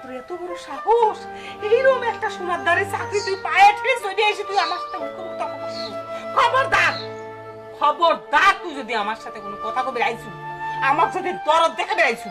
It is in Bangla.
তোর এত বড় সাহস? এইরকম একটা সোনার দ্বারে চাকরি তুই পায়ে ঠেলে চলে এসে তুই আমার সাথে মুখোমুখি করছিস। খবরদার! খবরদার তুই যদি আমার সাথে কোনো কথা কবে আইছু, আমার যদি দরদ দেখে বেড়াইছু।